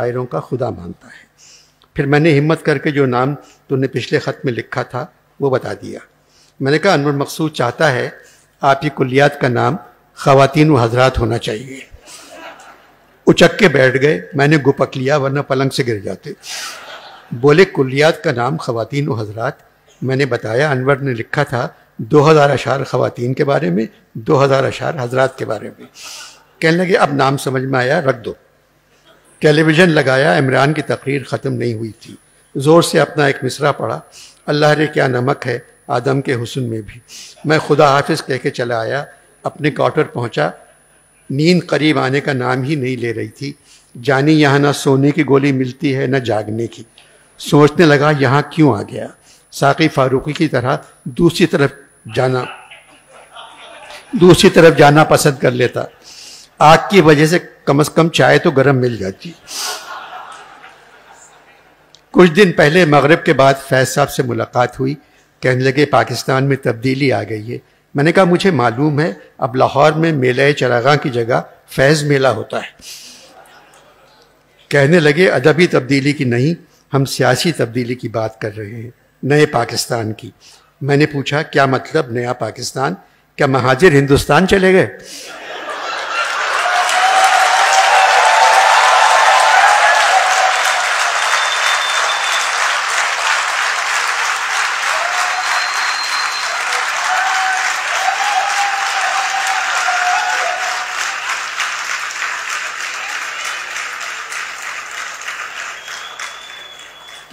शायरों का खुदा मानता है। फिर मैंने हिम्मत करके जो नाम तूने पिछले ख़त में लिखा था, वो बता दिया। मैंने कहा, अनवर मकसूद चाहता है आपकी कुलियात का नाम ख़वातीन व हजरात होना चाहिए। उचक के बैठ गए। मैंने गुपक लिया, वरना पलंग से गिर जाते। बोले कुलियात का नाम ख़वातीन व हजरात मैंने बताया। अनवर ने लिखा था दो हज़ार अशार ख़वातीन के बारे में, दो हज़ार अशार हजरात के बारे में। कहने लगे, अब नाम समझ में आया, रख दो। टेलीविज़न लगाया, इमरान की तकरीर ख़त्म नहीं हुई थी। ज़ोर से अपना एक मिसरा पढ़ा। अल्लाह रे, क्या नमक है आदम के हुसन में भी। मैं खुदा हाफिज़ कह के चला आया, अपने क्वार्टर पहुँचा। नींद करीब आने का नाम ही नहीं ले रही थी। जानी यहाँ ना सोने की गोली मिलती है, न जागने की। सोचने लगा, यहाँ क्यों आ गया? साकी फारूकी की तरह दूसरी तरफ़ जाना, दूसरी तरफ़ जाना पसंद कर लेता। आग की वजह से कम से कम चाय तो गर्म मिल जाती। कुछ दिन पहले मगरब के बाद फैज साहब से मुलाकात हुई। कहने लगे, पाकिस्तान में तब्दीली आ गई है। मैंने कहा, मुझे मालूम है, अब लाहौर में मेला चरागा की जगह फैज़ मेला होता है। कहने लगे, अदबी तब्दीली की नहीं, हम सियासी तब्दीली की बात कर रहे हैं, नए पाकिस्तान की। मैंने पूछा, क्या मतलब नया पाकिस्तान? क्या महाजिर हिंदुस्तान चले गए?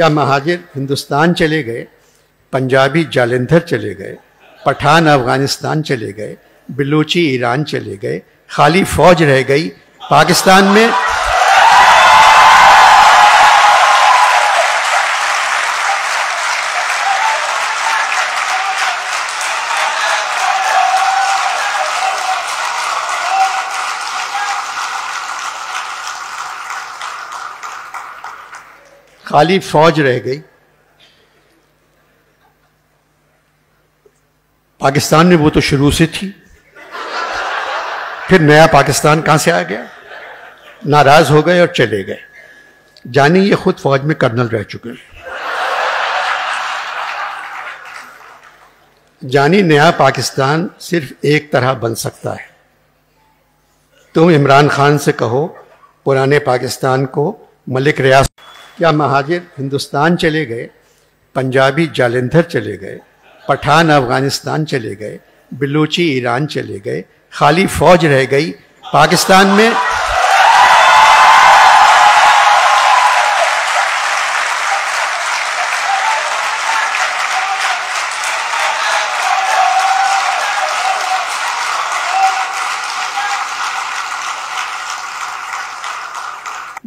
क्या महाजिर हिंदुस्तान चले गए, पंजाबी जालंधर चले गए, पठान अफ़गानिस्तान चले गए, बलूची ईरान चले गए, खाली फौज रह गई, पाकिस्तान में खाली फौज रह गई। पाकिस्तान में वो तो शुरू से थी। फिर नया पाकिस्तान कहाँ से आ गया? नाराज़ हो गए और चले गए। जानी ये खुद फौज में कर्नल रह चुके हैं। जानी नया पाकिस्तान सिर्फ़ एक तरह बन सकता है। तुम इमरान खान से कहो, पुराने पाकिस्तान को मलिक रियासत क्या महाजिर हिंदुस्तान चले गए, पंजाबी जालंधर चले गए, पठान अफ़गानिस्तान चले गए, बलूची ईरान चले गए, खाली फौज रह गई, पाकिस्तान में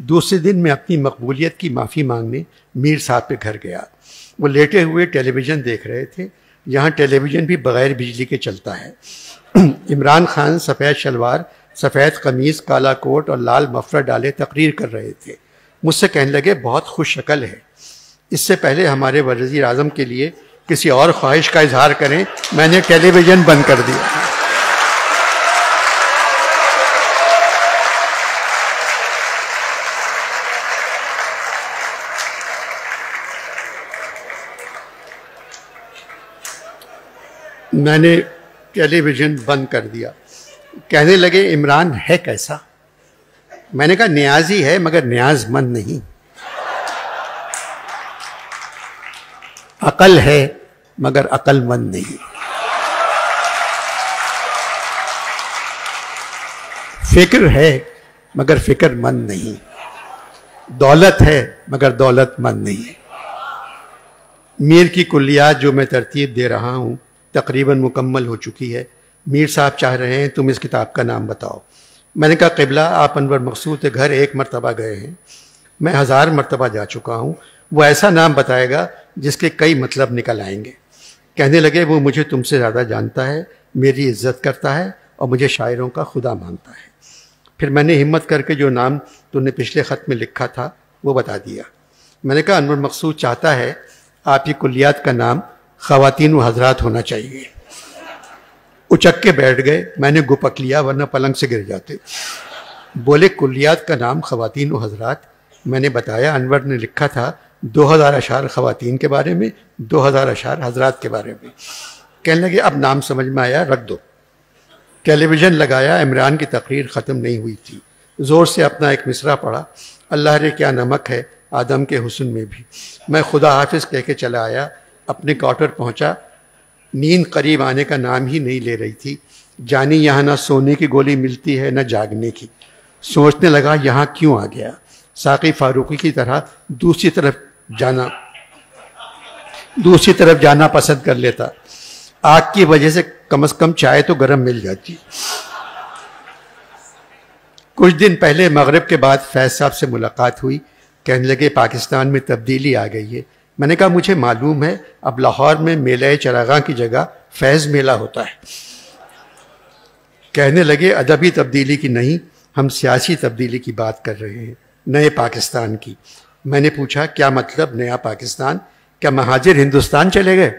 दूसरे दिन मैं अपनी मकबूलियत की माफ़ी मांगने मीर साहब के घर गया। वो लेटे हुए टेलीविज़न देख रहे थे। यहाँ टेलीविज़न भी बग़ैर बिजली के चलता है। इमरान खान सफ़ेद शलवार, सफ़ेद कमीज़, काला कोट और लाल मफर डाले तकरीर कर रहे थे। मुझसे कहने लगे, बहुत खुश शक्ल है। इससे पहले हमारे वज़ीर अजम के लिए किसी और ख्वाहिश का इजहार करें। मैंने टेलीविज़न बंद कर दिया। मैंने टेलीविज़न बंद कर दिया। कहने लगे, इमरान है कैसा? मैंने कहा, न्याजी है मगर न्याजमंद नहीं। अकल है, मगर अकलमंद नहीं। फ़िक्र है, मगर फिक्रमंद नहीं। दौलत है, मगर दौलतमंद नहीं। मीर की कुलियात जो मैं तरतीब दे रहा हूँ तकरीबन मुकम्मल हो चुकी है। मीर साहब चाह रहे हैं, तुम इस किताब का नाम बताओ। मैंने कहा, किबला, आप अनवर मकसूद के घर एक मरतबा गए हैं। मैं हज़ार मरतबा जा चुका हूँ। वो ऐसा नाम बताएगा जिसके कई मतलब निकल आएँगे। कहने लगे, वो मुझे तुमसे ज़्यादा जानता है, मेरी इज़्ज़त करता है और मुझे शायरों का खुदा मानता है। फिर मैंने हिम्मत करके जो नाम तुमने पिछले ख़त में लिखा था, वो बता दिया। मैंने कहा, अनवर मकसूद चाहता है आपकी कुलियात का नाम खातन हजरात होना चाहिए। उचक के बैठ गए। मैंने गुपक लिया, वरना पलंग से गिर जाते। बोले कुलियात का नाम खातन हजरात। मैंने बताया, अनवर ने लिखा था, दो हज़ार अशार ख़वातीन के बारे में, दो हज़ार अशार हजरात के बारे में। कहने लगे, अब नाम समझ में आया, रख दो। टेलीविज़न लगाया, इमरान की तकरीर ख़त्म नहीं हुई थी। ज़ोर से अपना एक मिसरा पढ़ा। अल्लाह रे, क्या नमक है, आदम के हुसन में भी। मैं खुदा हाफिज कह के चला आया। अपने क्वार्टर पहुँचा। नींद करीब आने का नाम ही नहीं ले रही थी। जानी यहाँ ना सोने की गोली मिलती है, ना जागने की। सोचने लगा, यहाँ क्यों आ गया? साकी फारूकी की तरह दूसरी तरफ़ जाना, दूसरी तरफ़ जाना पसंद कर लेता। आग की वजह से कम से कम चाय तो गर्म मिल जाती। कुछ दिन पहले मगरब के बाद फैज साहब से मुलाकात हुई। कहने लगे, पाकिस्तान में तब्दीली आ गई है। मैंने कहा, मुझे मालूम है, अब लाहौर में मेला चरागा की जगह फैज़ मेला होता है। कहने लगे, अदबी तब्दीली की नहीं, हम सियासी तब्दीली की बात कर रहे हैं, नए पाकिस्तान की। मैंने पूछा, क्या मतलब नया पाकिस्तान? क्या महाजिर हिंदुस्तान चले गए?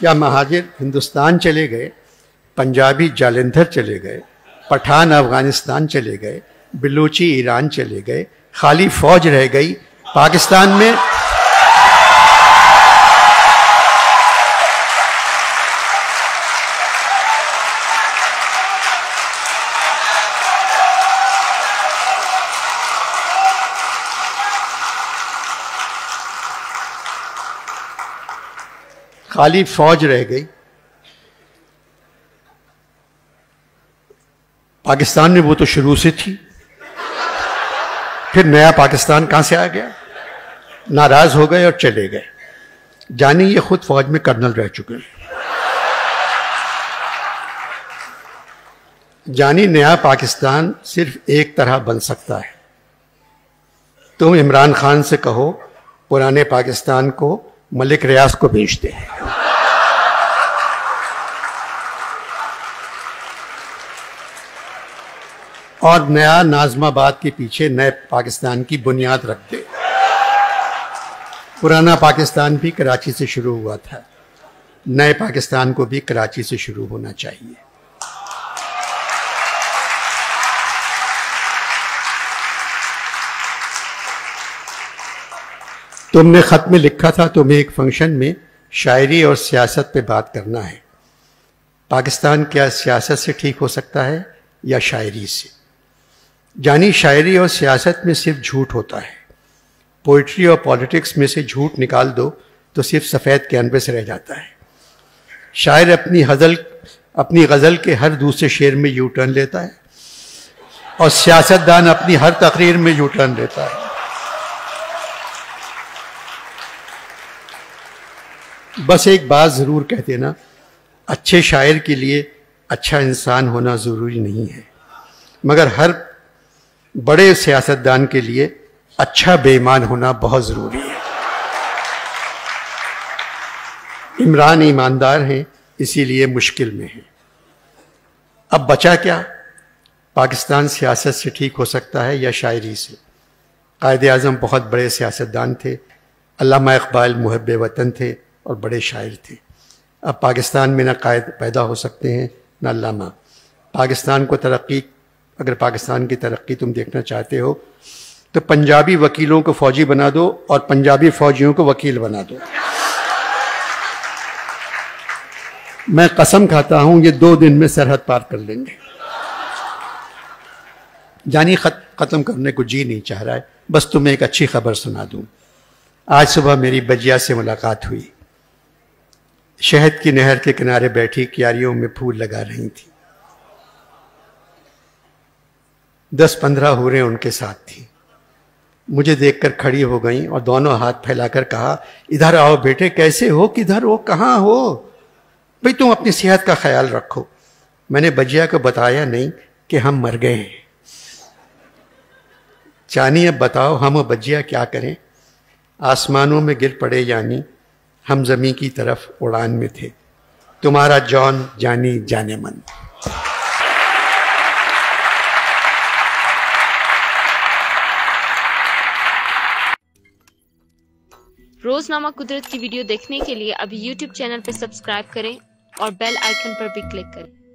क्या महाजिर हिंदुस्तान चले गए, पंजाबी जालंधर चले गए, पठान अफ़गानिस्तान चले गए, बलूची ईरान चले गए, खाली फौज रह गई, पाकिस्तान में खाली फौज रह गई। पाकिस्तान में वो तो शुरू से थी। फिर नया पाकिस्तान कहाँ से आ गया? नाराज़ हो गए और चले गए। जानी ये खुद फौज में कर्नल रह चुके हैं। जानी नया पाकिस्तान सिर्फ़ एक तरह बन सकता है। तुम इमरान खान से कहो, पुराने पाकिस्तान को मलिक रियाज को भेजते हैं। और नया नाजमाबाद के पीछे नए पाकिस्तान की बुनियाद रख दे पुराना पाकिस्तान भी कराची से शुरू हुआ था। नए पाकिस्तान को भी कराची से शुरू होना चाहिए। तुमने ख़त में लिखा था, तुम्हें एक फ़ंक्शन में शायरी और सियासत पे बात करना है। पाकिस्तान क्या सियासत से ठीक हो सकता है या शायरी से? जानी शायरी और सियासत में सिर्फ़ झूठ होता है। पोइट्री और पॉलिटिक्स में से झूठ निकाल दो तो सिर्फ़ सफ़ेद कैनवस रह जाता है। शायर अपनी हजल, अपनी गज़ल के हर दूसरे शेर में यू टर्न लेता है और सियासतदान अपनी हर तकरीर में यू टर्न लेता है। बस एक बात ज़रूर कह देना, अच्छे शायर के लिए अच्छा इंसान होना ज़रूरी नहीं है। मगर हर बड़े सियासतदान के लिए अच्छा बेईमान होना बहुत ज़रूरी है। इमरान ईमानदार हैं, इसीलिए मुश्किल में है। अब बचा क्या? पाकिस्तान सियासत से ठीक हो सकता है या शायरी से? कायद अज़म बहुत बड़े सियासतदान थे अल्लामा इकबाल मुहब वतन थे और बड़े शायर थे। अब पाकिस्तान में ना कायद पैदा हो सकते हैं, ना लामा। पाकिस्तान को तरक्की, अगर पाकिस्तान की तरक्की तुम देखना चाहते हो तो पंजाबी वकीलों को फौजी बना दो और पंजाबी फौजियों को वकील बना दो। मैं कसम खाता हूँ, ये दो दिन में सरहद पार कर लेंगे। जानी खत, ख़त्म करने को जी नहीं चाह रहा है, बस तुम्हें एक अच्छी खबर सुना दूँ। आज सुबह मेरी बजिया से मुलाकात हुई। शहद की नहर के किनारे बैठी क्यारियों में फूल लगा रही थी। दस पंद्रह हुरें उनके साथ थी। मुझे देखकर खड़ी हो गई और दोनों हाथ फैलाकर कहा, इधर आओ बेटे, कैसे हो? किधर हो? कहाँ हो? भाई तुम अपनी सेहत का ख्याल रखो। मैंने बजिया को बताया नहीं कि हम मर गए हैं। चानी अब बताओ, हम और बजिया क्या करें? आसमानों में गिर पड़े यानी हम जमी की तरफ़ उड़ान में थे। तुम्हारा जॉन जानी जाने मन। रोजनामा कुदरत की वीडियो देखने के लिए अभी YouTube चैनल पर सब्सक्राइब करें और बेल आइकन पर भी क्लिक करें।